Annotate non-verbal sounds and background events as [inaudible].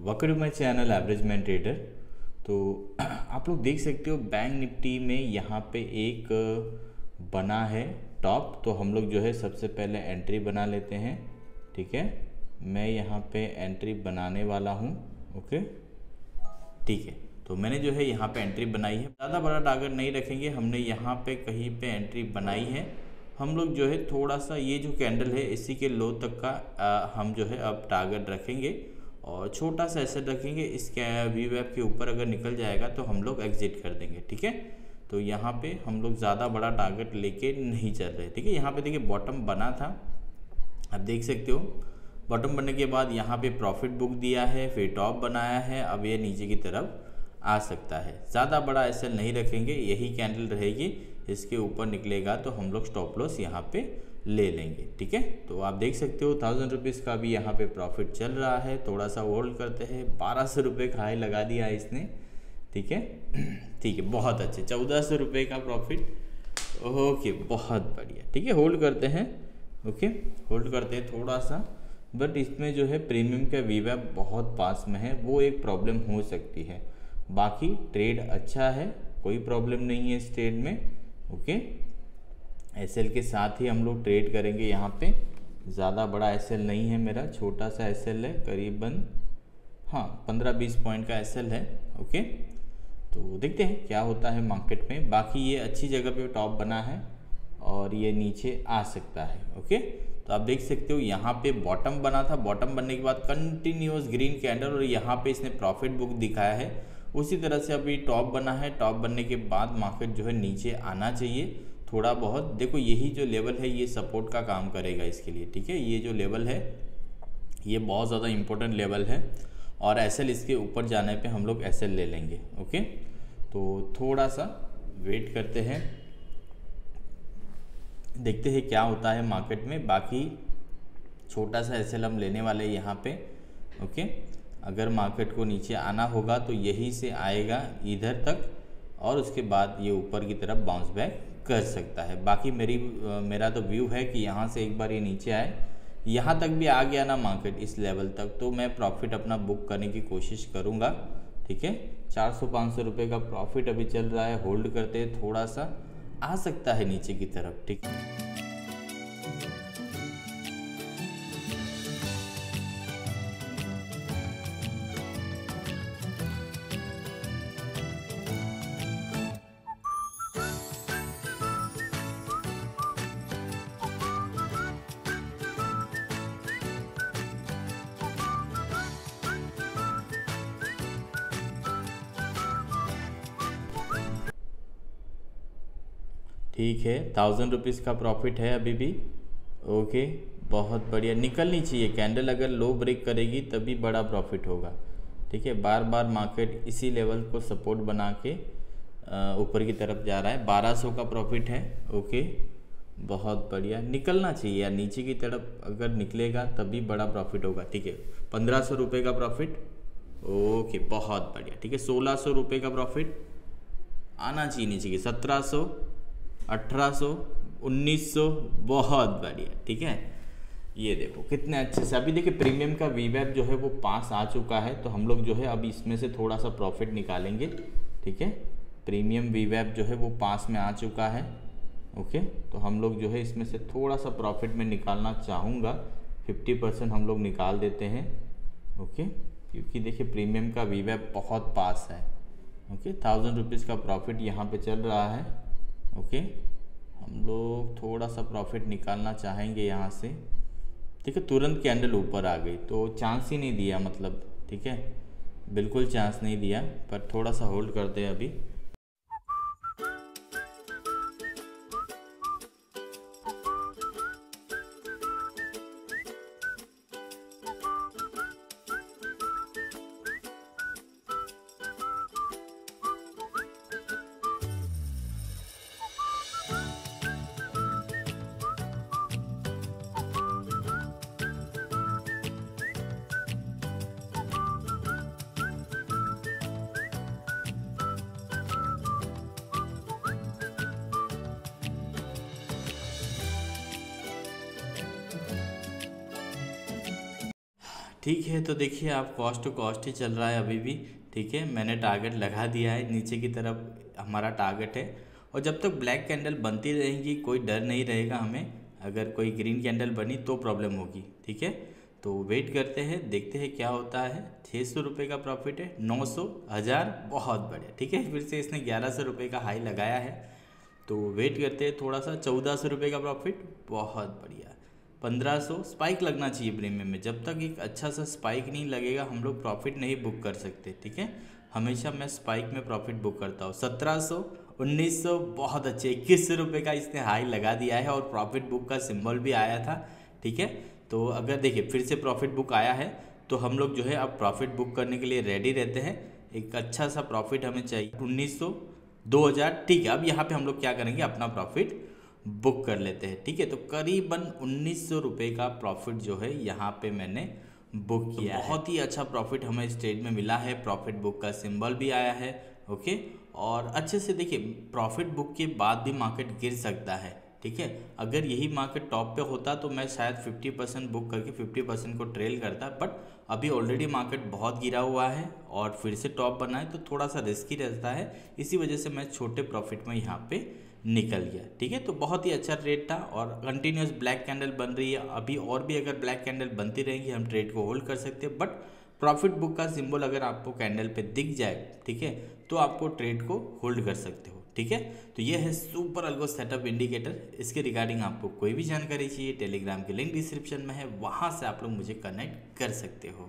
वकड़ my channel average man trader तो [clears throat] आप लोग देख सकते हो बैंक निफ्टी में यहाँ पे एक बना है टॉप। तो हम लोग जो है सबसे पहले एंट्री बना लेते हैं ठीक है? मैं यहाँ पे एंट्री बनाने वाला हूँ ओके? ठीक है तो मैंने जो है यहाँ पे एंट्री बनाई है। ज़्यादा बड़ा टारगेट नहीं रखेंगे हमने यहाँ पे कहीं पे एंट्री बनाई है। हम लोग जो है थोड़ा सा ये जो कैंडल है इसी के लो तक का आ, हम जो है अब टारगेट रखेंगे। और छोटा सा एसेट रखेंगे, इसके वी वेब के ऊपर अगर निकल जाएगा तो हम लोग एग्जिट कर देंगे, ठीक है? तो यहाँ पे हम लोग ज़्यादा बड़ा टारगेट लेके नहीं चल रहे, ठीक है? यहाँ पे देखिए बॉटम बना था। आप देख सकते हो बॉटम बनने के बाद यहाँ पे प्रॉफिट बुक दिया है, फिर टॉप बनाया है, अब ये नीचे की तरफ़ आ सकता है। ज़्यादा बड़ा ऐसे नहीं रखेंगे, यही कैंडल रहेगी। इसके ऊपर निकलेगा तो हम लोग स्टॉप लॉस यहाँ पे ले लेंगे, ठीक है? तो आप देख सकते हो थाउज़ेंड रुपीज़ का भी यहाँ पे प्रॉफिट चल रहा है। थोड़ा सा होल्ड करते हैं। बारह सौ रुपये का हाई लगा दिया है इसने, ठीक है? [clears throat] ठीक है, बहुत अच्छे। चौदह सौ रुपये का प्रॉफिट ओके, बहुत बढ़िया। ठीक है होल्ड करते हैं। ओके होल्ड करते हैं थोड़ा सा बट इसमें जो है प्रीमियम का वीवैप बहुत पास में है। वो एक प्रॉब्लम हो सकती है। बाकी ट्रेड अच्छा है, कोई प्रॉब्लम नहीं है इस ट्रेड में। ओके? एसएल के साथ ही हम लोग ट्रेड करेंगे यहाँ पे। ज़्यादा बड़ा एसएल नहीं है मेरा, छोटा सा एसएल है, करीबन हाँ पंद्रह बीस पॉइंट का एसएल है, ओके? तो देखते हैं क्या होता है मार्केट में। बाकी ये अच्छी जगह पे टॉप बना है और ये नीचे आ सकता है, ओके? तो आप देख सकते हो यहाँ पे बॉटम बना था। बॉटम बनने के बाद कंटिन्यूस ग्रीन कैंडल और यहाँ पे इसने प्रॉफिट बुक दिखाया है। उसी तरह से अभी टॉप बना है। टॉप बनने के बाद मार्केट जो है नीचे आना चाहिए। थोड़ा बहुत। देखो, यही जो लेवल है, ये सपोर्ट का काम करेगा इसके लिए, ठीक है? ये जो लेवल है, ये बहुत ज़्यादा इम्पोर्टेंट लेवल है और एसएल इसके ऊपर जाने पे हम लोग एसएल ले लेंगे, ओके? तो थोड़ा सा वेट करते हैं। देखते हैं क्या होता है मार्केट में। बाकी छोटा सा एसएल हम लेने वाले हैं यहाँ पे, ओके? अगर मार्केट को नीचे आना होगा तो यही से आएगा इधर तक और उसके बाद ये ऊपर की तरफ़ बाउंस बैक कर सकता है। बाकी मेरी मेरा तो व्यू है कि यहाँ से एक बार ये नीचे आए। यहाँ तक भी आ गया ना मार्केट इस लेवल तक तो मैं प्रॉफिट अपना बुक करने की कोशिश करूँगा, ठीक है? चार सौ पाँच सौ रुपये का प्रॉफिट अभी चल रहा है होल्ड करते थोड़ा सा, आ सकता है नीचे की तरफ़, ठीक? ठीक है थाउज़ेंड रुपीज़ का प्रॉफिट है अभी भी। ओके बहुत बढ़िया। निकलनी चाहिए। कैंडल अगर लो ब्रेक करेगी, तभी बड़ा प्रॉफिट होगा। ठीक है बार बार मार्केट इसी लेवल को सपोर्ट बना के ऊपर की तरफ़ जा रहा है। 1200 का प्रॉफिट है। ओके बहुत बढ़िया। निकलना चाहिए यार। नीचे की तरफ़ अगर निकलेगा, तभी बड़ा प्रॉफिट होगा। ठीक है, पंद्रह सौ रुपये का प्रॉफिट ओके बहुत बढ़िया। ठीक है, सोलह सौ रुपये का प्रॉफिट आना चाहिए नीचे की। सत्रह सौ अठारह सौ बहुत बढ़िया, ठीक है? ये देखो, कितने अच्छे से। अभी देखिए प्रीमियम का वीवेब जो है वो पास आ चुका है तो हम लोग जो है अभी इसमें से थोड़ा सा प्रॉफिट निकालेंगे, ठीक है? प्रीमियम वीवेब जो है वो पास में आ चुका है, ओके? तो हम लोग जो है इसमें से थोड़ा सा प्रॉफिट में निकालना चाहूँगा। फिफ्टी परसेंट हम लोग निकाल देते हैं, ओके? क्योंकि देखिए प्रीमियम का वीवेब बहुत पास है, ओके? थाउज़ेंड रुपीज़ का प्रॉफिट यहाँ पे चल रहा है। ओके? हम लोग थोड़ा सा प्रॉफिट निकालना चाहेंगे यहाँ से। ठीक है तुरंत कैंडल ऊपर आ गई तो चांस ही नहीं दिया मतलब ठीक है? बिल्कुल चांस नहीं दिया, पर थोड़ा सा होल्ड करते हैं अभी। ठीक है तो देखिए आप कॉस्ट टू कॉस्ट ही चल रहा है अभी भी, ठीक है? मैंने टारगेट लगा दिया है, नीचे की तरफ़ हमारा टारगेट है। और जब तक ब्लैक कैंडल बनती रहेंगी, कोई डर नहीं रहेगा हमें। अगर कोई ग्रीन कैंडल बनी तो प्रॉब्लम होगी, ठीक है? तो वेट करते हैं, देखते हैं क्या होता है। छः सौ रुपये का प्रॉफिट है, नौ सौ, हज़ार, बहुत बढ़िया, ठीक है? फिर से इसने ग्यारह सौ रुपये का हाई लगाया है। तो वेट करते हैं, थोड़ा सा चौदह सौ रुपये का प्रॉफिट बहुत बढ़िया। पंद्रह सौ स्पाइक लगना चाहिए प्रीमियम में जब तक एक अच्छा सा स्पाइक नहीं लगेगा, हम लोग प्रॉफिट नहीं बुक कर सकते, ठीक है? हमेशा मैं स्पाइक में प्रॉफिट बुक करता हूँ। सत्रह सौ, उन्नीस सौ, बहुत अच्छे, इक्कीस सौ रुपये का इसने हाई लगा दिया है और प्रॉफिट बुक का सिंबल भी आया था, ठीक है? तो अगर देखिए, फिर से प्रॉफिट बुक आया है तो हम लोग जो है अब प्रॉफिट बुक करने के लिए रेडी रहते हैं। एक अच्छा सा प्रॉफिट हमें चाहिए। उन्नीस सौ, दो हज़ार, ठीक है, अब यहाँ पे हम लोग क्या करेंगे, अपना प्रॉफिट बुक कर लेते हैं ठीक है? तो करीबन उन्नीस सौ रुपये का प्रॉफिट जो है यहाँ पे मैंने बुक तो किया तो बहुत ही अच्छा प्रॉफिट हमें स्टेज में मिला है। प्रॉफिट बुक का सिंबल भी आया है ओके? और अच्छे से देखिए प्रॉफिट बुक के बाद भी मार्केट गिर सकता है ठीक है? अगर यही मार्केट टॉप पे होता तो मैं शायद 50 परसेंट बुक करके 50 परसेंट को ट्रेल करता बट अभी ऑलरेडी मार्केट बहुत गिरा हुआ है और फिर से टॉप बना है तो थोड़ा सा रिस्की रहता है। इसी वजह से मैं छोटे प्रॉफिट में यहाँ पे निकल गया। ठीक है? तो बहुत ही अच्छा ट्रेड था और कंटिन्यूस ब्लैक कैंडल बन रही है। अभी और भी अगर ब्लैक कैंडल बनती रहेंगी, हम ट्रेड को होल्ड कर सकते हैं। बट प्रॉफिट बुक का सिंबल अगर आपको कैंडल पे दिख जाए, ठीक है? तो आपको ट्रेड को होल्ड कर सकते हो, ठीक है? तो ये है सुपर अल्गो सेटअप इंडिकेटर इसके रिगार्डिंग आपको कोई भी जानकारी चाहिए टेलीग्राम के लिंक डिस्क्रिप्शन में है। वहाँ से आप लोग मुझे कनेक्ट कर सकते हो।